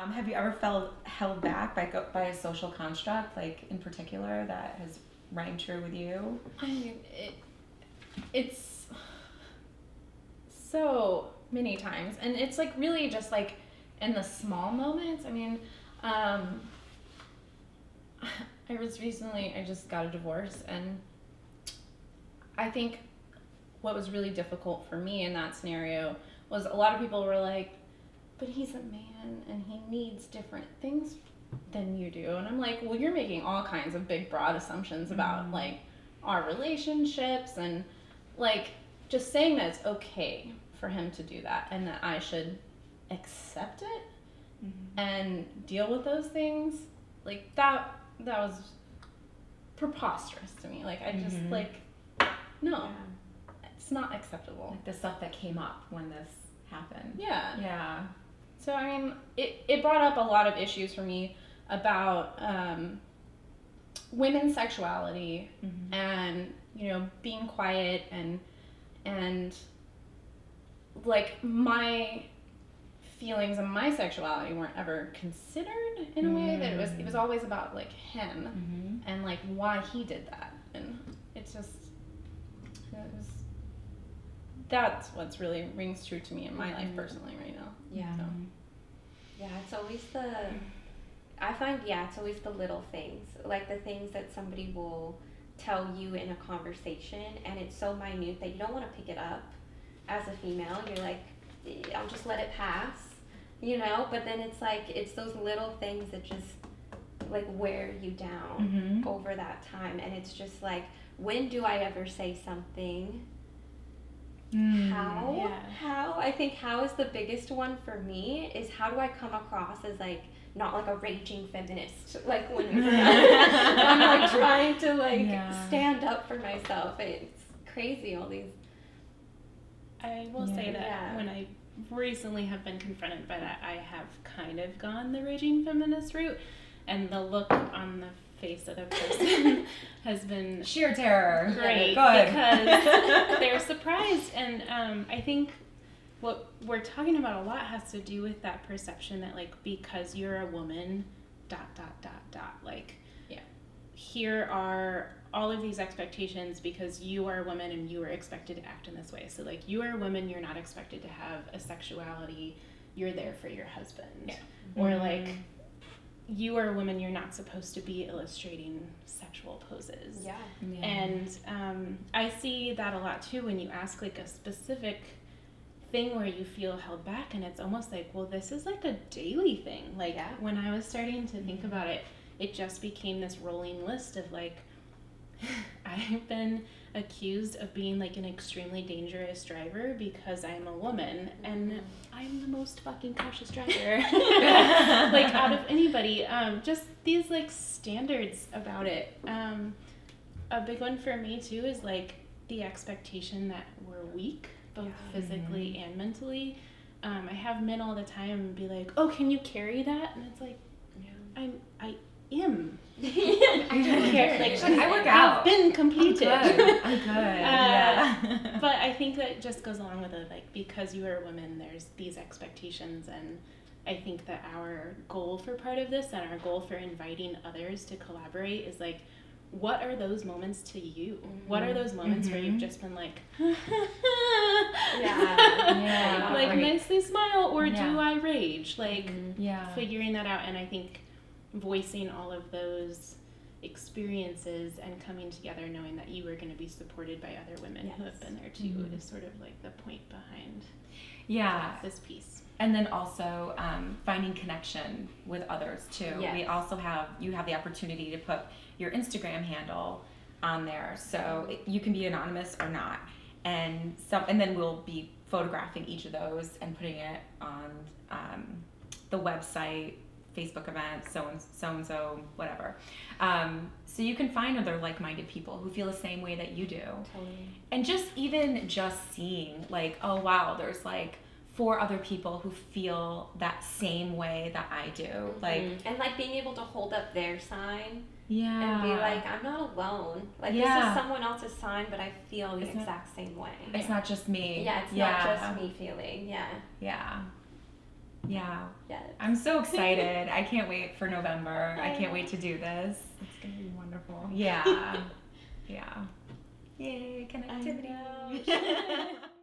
Um, have you ever felt held back by by a social construct, like in particular, that has rang true with you? I mean, it, it's so many times, and it's like really just like in the small moments. I mean, um, I was recently, I just got a divorce, and I think what was really difficult for me in that scenario was a lot of people were like, but he's a man and he needs different things than you do. And I'm like, well, you're making all kinds of big, broad assumptions about Mhm. like our relationships and like just saying that it's okay for him to do that and that I should accept it and deal with those things. Like that, that was preposterous to me. Like I just Mhm. like, no, it's not acceptable. Like the stuff that came up when this happened. Yeah. Yeah. So I mean, it, it brought up a lot of issues for me about um, women's sexuality Mhm. and you know being quiet and and like my feelings and my sexuality weren't ever considered in a way that it was it was always about like him Mhm. and like why he did that and it's just it was that's what's really rings true to me in my life Mhm. personally right now Yeah. so. Yeah, it's always the. I find, yeah, it's always the little things. Like the things that somebody will tell you in a conversation, and it's so minute that you don't want to pick it up as a female. You're like, "Eh, I'll just let it pass, you know? But then it's like, it's those little things that just like wear you down Mhm. over that time. And it's just like, when do I ever say something? Mm. how yeah. how i think how is the biggest one for me is how do i come across as like not like a raging feminist like when i'm like trying to like Yeah. stand up for myself it's crazy all these I will say that Yeah. when I recently have been confronted by that, I have kind of gone the raging feminist route, and the look on the face of the person has been Sheer terror. great Good. because they're surprised, and um, I think what we're talking about a lot has to do with that perception that like because you're a woman, dot dot dot dot like Yeah. here are all of these expectations because you are a woman and you are expected to act in this way. So like you are a woman, you're not expected to have a sexuality. You're there for your husband. Yeah. Or Mm. like you are a woman, you're not supposed to be illustrating sexual poses. yeah Yeah. And um, I see that a lot too when you ask like a specific thing where you feel held back, and it's almost like, well, this is like a daily thing. Like Yeah. when I was starting to think about it, it just became this rolling list of like, I've been accused of being like an extremely dangerous driver because I'm a woman, and I'm the most fucking cautious driver. like out of anybody. Um, just these like standards about it. Um, a big one for me too is like the expectation that we're weak, both Yeah. physically and mentally. Um, I have men all the time be like, "Oh, can you carry that?" And it's like, I'm I am. I don't care. Like I work I've out. been I'm completed. good. I'm good. yeah. Uh, but I think that just goes along with it, like because you are a woman, there's these expectations, and I think that our goal for part of this and our goal for inviting others to collaborate is like, what are those moments to you? What are mm-hmm. those moments where you've Mhm. just been like, Yeah. like Right. nicely smile, or Yeah. do I rage? Like mm-hmm. yeah. figuring that out, and I think voicing all of those experiences and coming together knowing that you were going to be supported by other women who have been there too Mhm. is sort of like the point behind Yeah. this piece. And then also um, finding connection with others too. We also have you have the opportunity to put your Instagram handle on there, so it, you can be anonymous or not. And some, and then we'll be photographing each of those and putting it on um, the website, Facebook event, so and so and so, whatever. Um, so you can find other like-minded people who feel the same way that you do. Totally. And just even just seeing like oh wow there's like four other people who feel that same way that i do. Like and like being able to hold up their sign yeah. and be like i'm not alone. Like this is someone else's sign but i feel the It's not- exact same way. It's not just me. Yeah it's yeah. not just me feeling. Yeah. Yeah Yeah. Yes. I'm so excited. I can't wait for November. I can't wait to do this. It's gonna be wonderful. Yeah. Yeah. Yay, I connectivity.